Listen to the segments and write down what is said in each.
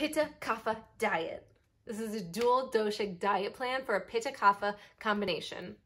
Pitta Kapha diet. This is a dual doshic diet plan for a Pitta Kapha combination.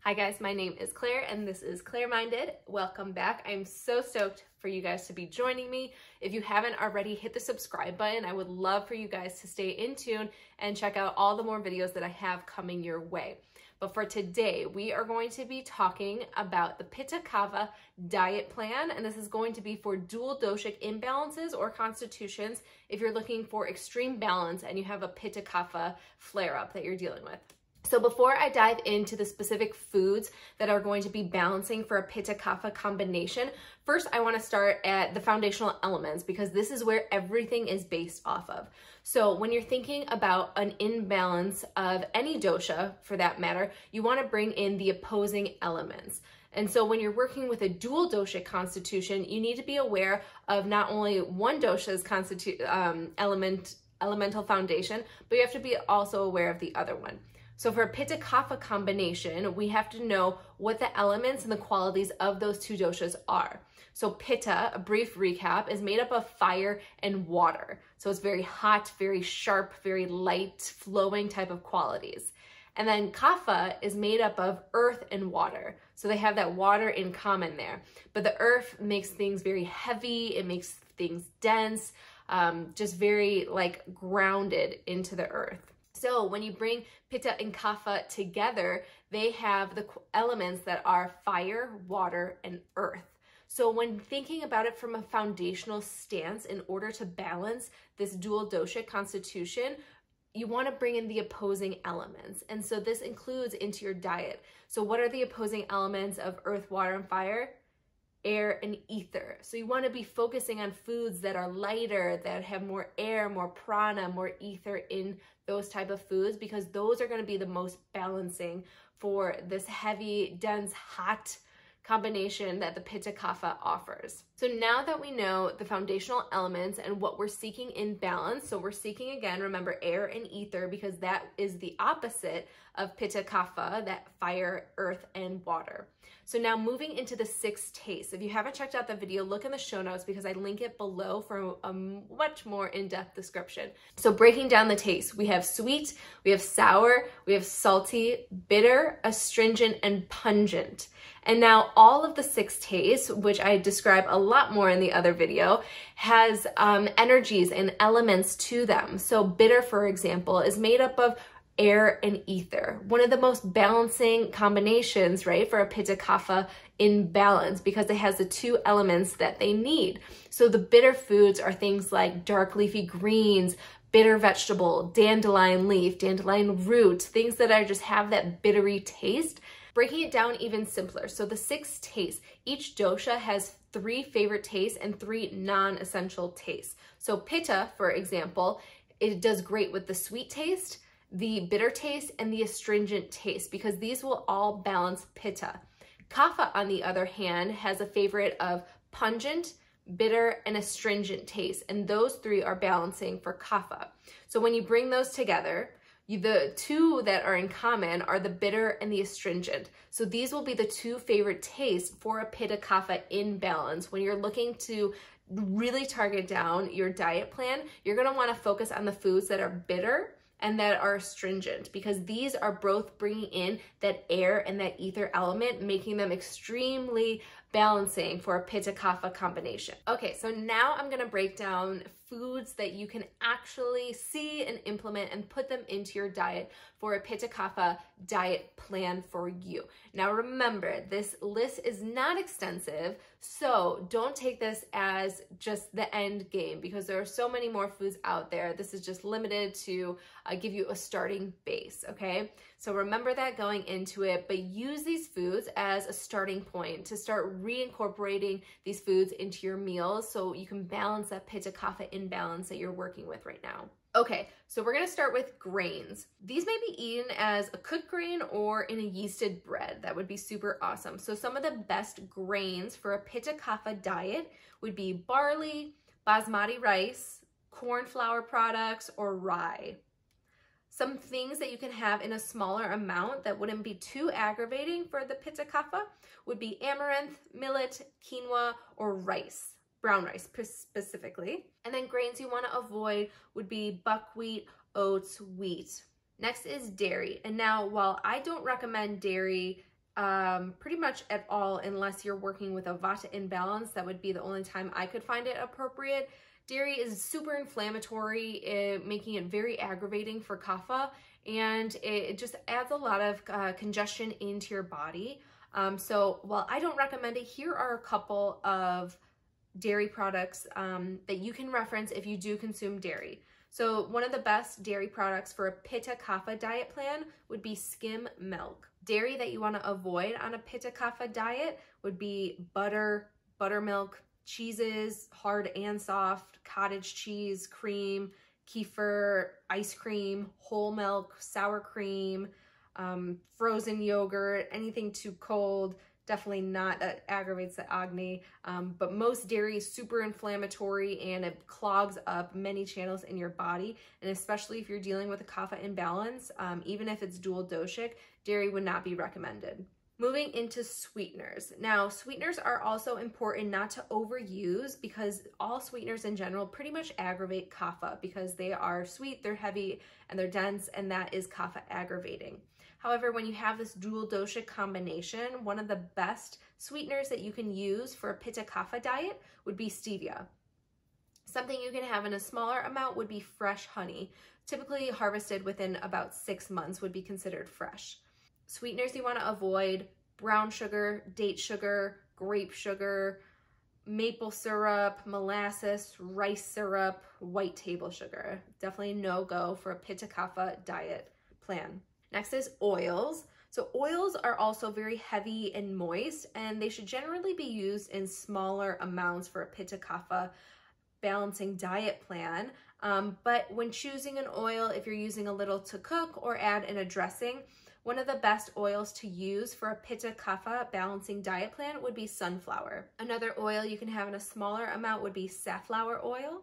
Hi guys, my name is Clare and this is Clare Minded. Welcome back. I'm so stoked for you guys to be joining me. If you haven't already, hit the subscribe button. I would love for you guys to stay in tune and check out all the more videos that I have coming your way. But for today, we are going to be talking about the Pitta Kapha diet plan, and this is going to be for dual doshic imbalances or constitutions if you're looking for extreme balance and you have a Pitta Kapha flare-up that you're dealing with. So before I dive into the specific foods that are going to be balancing for a Pitta Kapha combination, first I wanna start at the foundational elements because this is where everything is based off of. So when you're thinking about an imbalance of any dosha, for that matter, you wanna bring in the opposing elements. And so when you're working with a dual dosha constitution, you need to be aware of not only one dosha's constitu um, element, elemental foundation, but you have to be also aware of the other one. So for a Pitta Kapha combination, we have to know what the elements and the qualities of those two doshas are. So Pitta, a brief recap, is made up of fire and water. So it's very hot, very sharp, very light, flowing type of qualities. And then Kapha is made up of earth and water. So they have that water in common there. But the earth makes things very heavy, it makes things dense, um, just very like grounded into the earth. So when you bring Pitta and Kapha together, they have the elements that are fire, water, and earth. So when thinking about it from a foundational stance, in order to balance this dual dosha constitution, you want to bring in the opposing elements. And so this includes into your diet. So what are the opposing elements of earth, water, and fire? air, and ether. So you want to be focusing on foods that are lighter, that have more air, more prana, more ether in those type of foods because those are going to be the most balancing for this heavy, dense, hot combination that the Pitta Kapha offers. So now that we know the foundational elements and what we're seeking in balance, so we're seeking again, remember air and ether because that is the opposite of Pitta Kapha, that fire, earth, and water. So now moving into the six tastes. If you haven't checked out the video, look in the show notes because I link it below for a much more in-depth description. So breaking down the tastes, we have sweet, we have sour, we have salty, bitter, astringent, and pungent. And now all of the six tastes, which I describe a lot more in the other video, has um, energies and elements to them. So bitter, for example, is made up of air and ether. One of the most balancing combinations, right, for a pitta kapha in balance because it has the two elements that they need. So the bitter foods are things like dark leafy greens, bitter vegetable, dandelion leaf, dandelion root, things that are just have that bittery taste. Breaking it down even simpler. So the six tastes, each dosha has three favorite tastes and three non-essential tastes. So pitta, for example, it does great with the sweet taste, the bitter taste, and the astringent taste because these will all balance pitta. Kapha, on the other hand, has a favorite of pungent, bitter, and astringent taste, and those three are balancing for kapha. So when you bring those together, the two that are in common are the bitter and the astringent. So these will be the two favorite tastes for a pitta kapha in balance. When you're looking to really target down your diet plan, you're gonna wanna focus on the foods that are bitter and that are astringent because these are both bringing in that air and that ether element, making them extremely balancing for a Pitta Kapha combination. Okay, so now I'm gonna break down foods that you can actually see and implement and put them into your diet for a Pitta Kapha diet plan for you. Now remember, this list is not extensive, so don't take this as just the end game because there are so many more foods out there. This is just limited to uh, give you a starting base, okay? So remember that going into it, but use these foods as a starting point to start reincorporating these foods into your meals so you can balance that Pitta Kapha imbalance that you're working with right now. Okay, so we're gonna start with grains. These may be eaten as a cooked grain or in a yeasted bread. That would be super awesome. So some of the best grains for a Pitta Kapha diet would be barley, basmati rice, corn flour products, or rye. Some things that you can have in a smaller amount that wouldn't be too aggravating for the pitta kapha would be amaranth, millet, quinoa, or rice, brown rice specifically. And then grains you want to avoid would be buckwheat, oats, wheat. Next is dairy. And now, while I don't recommend dairy um, pretty much at all unless you're working with a vata imbalance, that would be the only time I could find it appropriate. Dairy is super inflammatory, it, making it very aggravating for kapha, and it, it just adds a lot of uh, congestion into your body. Um, so while I don't recommend it, here are a couple of dairy products um, that you can reference if you do consume dairy. So one of the best dairy products for a Pitta Kapha diet plan would be skim milk. Dairy that you want to avoid on a Pitta Kapha diet would be butter, buttermilk, cheeses, hard and soft, cottage cheese, cream, kefir, ice cream, whole milk, sour cream, um, frozen yogurt, anything too cold, definitely not that aggravates the agni um, but most dairy is super inflammatory and it clogs up many channels in your body. And especially if you're dealing with a kapha imbalance um, even if it's dual doshic dairy would not be recommended Moving into sweeteners. Now, sweeteners are also important not to overuse because all sweeteners in general pretty much aggravate kapha because they are sweet, they're heavy, and they're dense, and that is kapha aggravating. However, when you have this dual dosha combination, one of the best sweeteners that you can use for a pitta kapha diet would be stevia. Something you can have in a smaller amount would be fresh honey. Typically harvested within about six months would be considered fresh. Sweeteners you want to avoid, brown sugar, date sugar, grape sugar, maple syrup, molasses, rice syrup, white table sugar. Definitely no go for a Pitta Kapha diet plan. Next is oils. So oils are also very heavy and moist and they should generally be used in smaller amounts for a Pitta Kapha balancing diet plan. Um, but when choosing an oil, if you're using a little to cook or add in a dressing, one of the best oils to use for a Pitta Kapha balancing diet plan would be sunflower. Another oil you can have in a smaller amount would be safflower oil,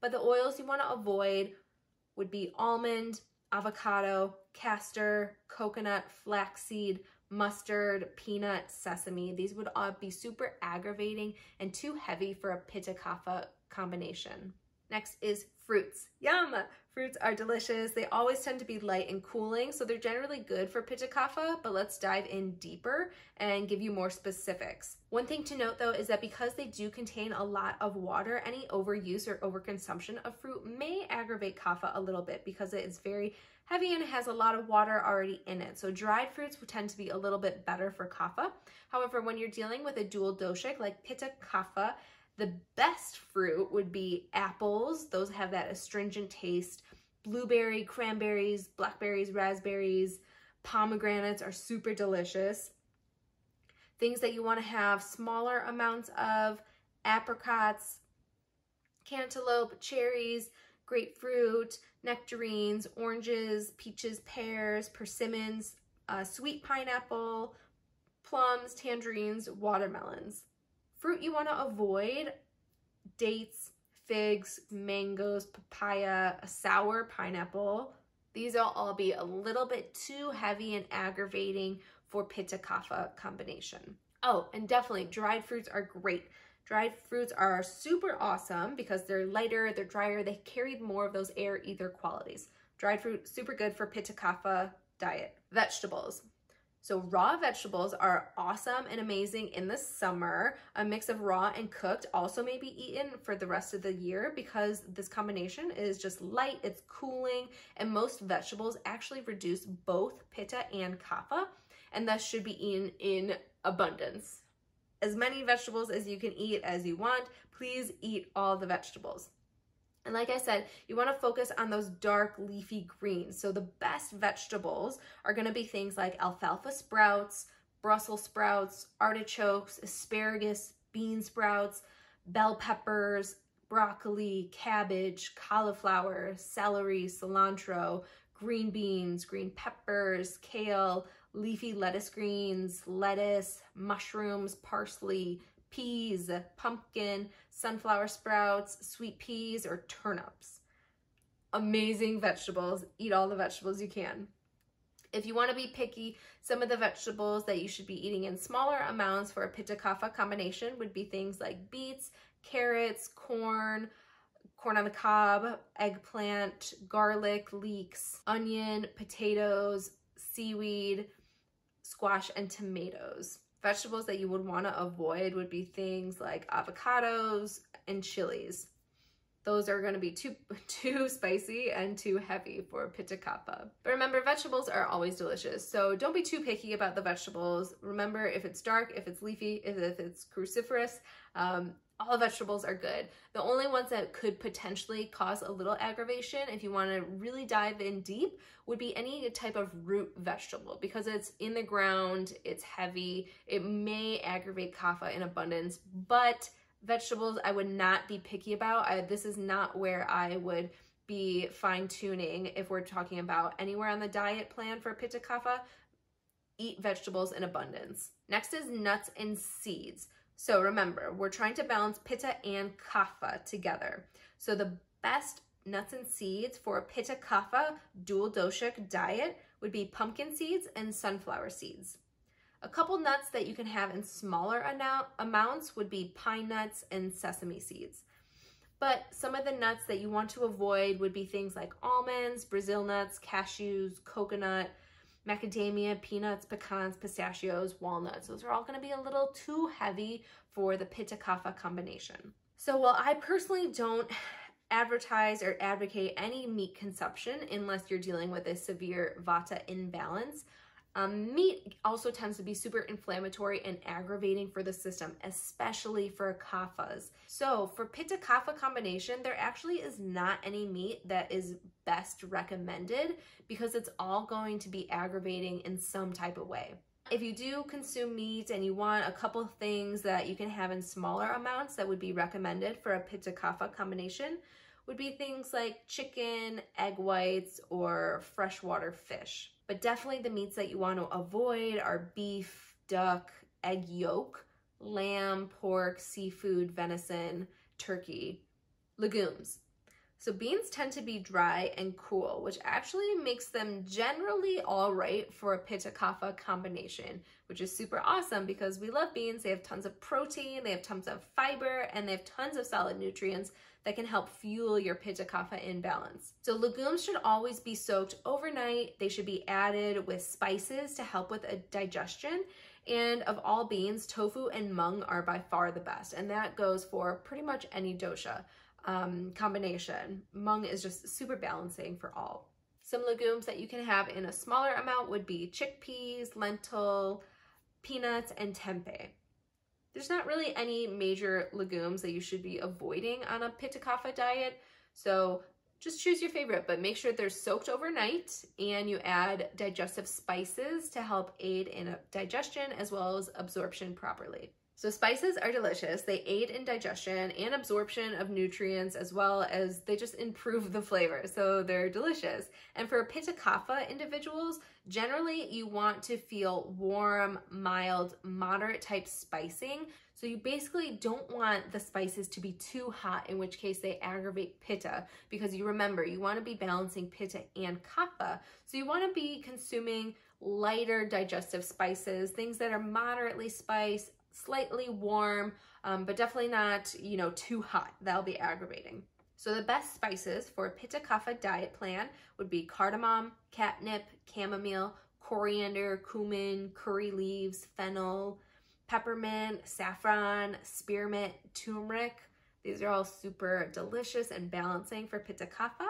but the oils you want to avoid would be almond, avocado, castor, coconut, flaxseed, mustard, peanut, sesame. These would all be super aggravating and too heavy for a Pitta Kapha combination. Next is fruits. Yum! Fruits are delicious. They always tend to be light and cooling, so they're generally good for Pitta Kapha, but let's dive in deeper and give you more specifics. One thing to note though is that because they do contain a lot of water, any overuse or overconsumption of fruit may aggravate kapha a little bit because it is very heavy and has a lot of water already in it. So dried fruits would tend to be a little bit better for kapha. However, when you're dealing with a dual doshic like Pitta Kapha, the best fruit would be apples. Those have that astringent taste. Blueberry, cranberries, blackberries, raspberries, pomegranates are super delicious. Things that you want to have smaller amounts of, apricots, cantaloupe, cherries, grapefruit, nectarines, oranges, peaches, pears, persimmons, uh, sweet pineapple, plums, tangerines, watermelons. Fruit you want to avoid, dates, figs, mangoes, papaya, a sour pineapple. These will all be a little bit too heavy and aggravating for pitta kapha combination. Oh, and definitely dried fruits are great. Dried fruits are super awesome because they're lighter, they're drier, they carry more of those air ether qualities. Dried fruit, super good for pitta kapha diet. Vegetables. So raw vegetables are awesome and amazing in the summer. A mix of raw and cooked also may be eaten for the rest of the year because this combination is just light, it's cooling, and most vegetables actually reduce both pitta and kapha and thus should be eaten in abundance. As many vegetables as you can eat as you want, please eat all the vegetables. And like I said, you want to focus on those dark leafy greens. So the best vegetables are going to be things like alfalfa sprouts, Brussels sprouts, artichokes, asparagus, bean sprouts, bell peppers, broccoli, cabbage, cauliflower, celery, cilantro, green beans, green peppers, kale, leafy lettuce greens, lettuce, mushrooms, parsley, peas, pumpkin, sunflower sprouts, sweet peas, or turnips. amazing vegetables. Eat all the vegetables you can. If you want to be picky, some of the vegetables that you should be eating in smaller amounts for a pitta kapha combination would be things like beets, carrots, corn, corn on the cob, eggplant, garlic, leeks, onion, potatoes, seaweed, squash, and tomatoes. Vegetables that you would want to avoid would be things like avocados and chilies. Those are going to be too too spicy and too heavy for pitta kapha. But remember, vegetables are always delicious, so don't be too picky about the vegetables. Remember, if it's dark, if it's leafy, if it's cruciferous, um, all vegetables are good. The only ones that could potentially cause a little aggravation, if you want to really dive in deep, would be any type of root vegetable because it's in the ground, it's heavy, it may aggravate kapha in abundance, but vegetables I would not be picky about. I, this is not where I would be fine tuning if we're talking about anywhere on the diet plan for Pitta Kapha. Eat vegetables in abundance. Next is nuts and seeds. So remember, we're trying to balance pitta and kapha together. So the best nuts and seeds for a pitta kapha dual doshic diet would be pumpkin seeds and sunflower seeds. A couple nuts that you can have in smaller amounts would be pine nuts and sesame seeds. But some of the nuts that you want to avoid would be things like almonds, Brazil nuts, cashews, coconut, macadamia, peanuts, pecans, pistachios, walnuts. Those are all going to be a little too heavy for the pitta kapha combination. So while I personally don't advertise or advocate any meat consumption unless you're dealing with a severe vata imbalance, um, meat also tends to be super inflammatory and aggravating for the system, especially for kaphas. So for pitta kapha combination, there actually is not any meat that is best recommended because it's all going to be aggravating in some type of way. If you do consume meat and you want a couple things that you can have in smaller amounts that would be recommended for a pitta kapha combination would be things like chicken, egg whites, or freshwater fish. But definitely the meats that you want to avoid are beef, duck, egg yolk, lamb, pork, seafood, venison, turkey, legumes. So beans tend to be dry and cool, which actually makes them generally all right for a pitta kapha combination, which is super awesome because we love beans. They have tons of protein, they have tons of fiber, and they have tons of solid nutrients that can help fuel your pitta kapha imbalance. So legumes should always be soaked overnight. They should be added with spices to help with a digestion. And of all beans, tofu and mung are by far the best. And that goes for pretty much any dosha um, combination. Mung is just super balancing for all. Some legumes that you can have in a smaller amount would be chickpeas, lentil, peanuts, and tempeh. There's not really any major legumes that you should be avoiding on a Pitta Kapha diet, so just choose your favorite, but make sure they're soaked overnight and you add digestive spices to help aid in digestion as well as absorption properly. So spices are delicious. They aid in digestion and absorption of nutrients as well as they just improve the flavor. So they're delicious. And for Pitta Kapha individuals, generally you want to feel warm, mild, moderate type spicing. So you basically don't want the spices to be too hot, in which case they aggravate Pitta because you remember you want to be balancing Pitta and Kapha. So you want to be consuming lighter digestive spices, things that are moderately spiced, slightly warm, um, but definitely not, you know, too hot. That'll be aggravating. So the best spices for a Pitta Kapha diet plan would be cardamom, catnip, chamomile, coriander, cumin, curry leaves, fennel, peppermint, saffron, spearmint, turmeric. These are all super delicious and balancing for Pitta Kapha.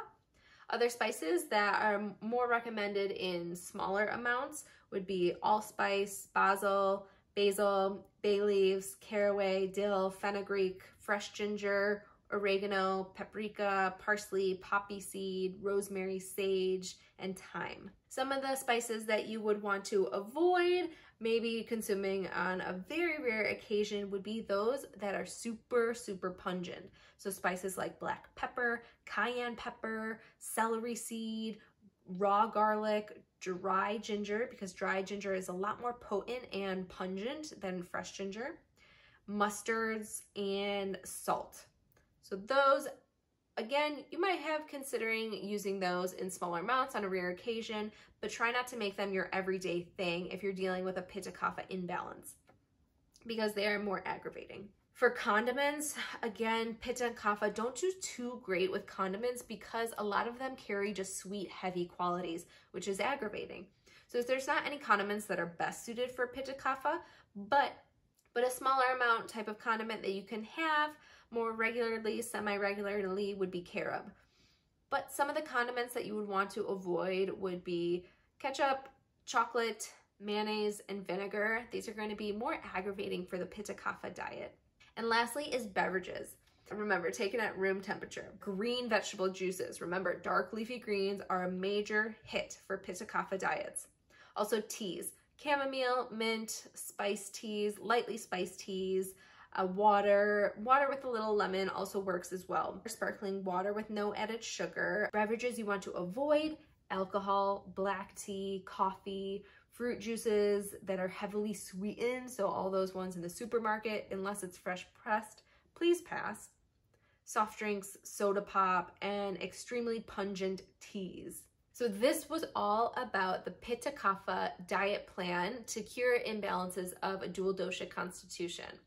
Other spices that are more recommended in smaller amounts would be allspice, basil, basil, bay leaves, caraway, dill, fenugreek, fresh ginger, oregano, paprika, parsley, poppy seed, rosemary, sage, and thyme. Some of the spices that you would want to avoid maybe consuming on a very rare occasion would be those that are super, super pungent. So spices like black pepper, cayenne pepper, celery seed, raw garlic, dry ginger, because dry ginger is a lot more potent and pungent than fresh ginger, mustards, and salt. So those Again, you might have considering using those in smaller amounts on a rare occasion, but try not to make them your everyday thing if you're dealing with a pitta kapha imbalance because they are more aggravating. For condiments, again, pitta and kapha don't do too great with condiments because a lot of them carry just sweet, heavy qualities, which is aggravating. So there's not any condiments that are best suited for pitta kapha, but but a smaller amount type of condiment that you can have more regularly, semi-regularly would be carob. But some of the condiments that you would want to avoid would be ketchup, chocolate, mayonnaise, and vinegar. These are going to be more aggravating for the Pitta Kapha diet. And lastly is beverages. Remember, taken at room temperature. Green vegetable juices. Remember, dark leafy greens are a major hit for Pitta Kapha diets. Also teas chamomile, mint, spiced teas, lightly spiced teas, uh, water. Water with a little lemon also works as well. Sparkling water with no added sugar. Beverages you want to avoid, alcohol, black tea, coffee, fruit juices that are heavily sweetened. So all those ones in the supermarket, unless it's fresh pressed, please pass. Soft drinks, soda pop, and extremely pungent teas. So this was all about the Pitta Kapha diet plan to cure imbalances of a dual dosha constitution.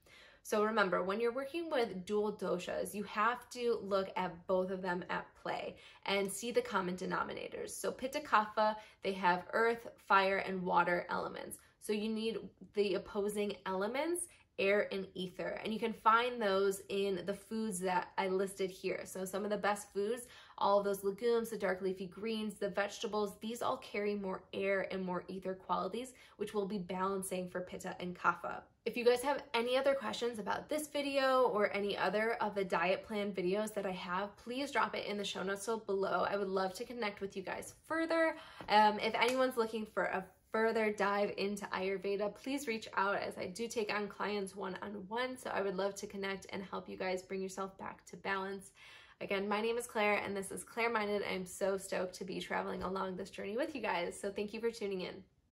So remember, when you're working with dual doshas, you have to look at both of them at play and see the common denominators. So Pitta Kapha, they have earth, fire, and water elements. So you need the opposing elements air and ether. And you can find those in the foods that I listed here. So some of the best foods, all those legumes, the dark leafy greens, the vegetables, these all carry more air and more ether qualities, which will be balancing for Pitta and Kapha. If you guys have any other questions about this video or any other of the diet plan videos that I have, please drop it in the show notes below. I would love to connect with you guys further. Um, if anyone's looking for a further dive into Ayurveda, please reach out as I do take on clients one-on-one. -on -one, so I would love to connect and help you guys bring yourself back to balance. Again, my name is Clare and this is Clare Minded. I'm so stoked to be traveling along this journey with you guys. So thank you for tuning in.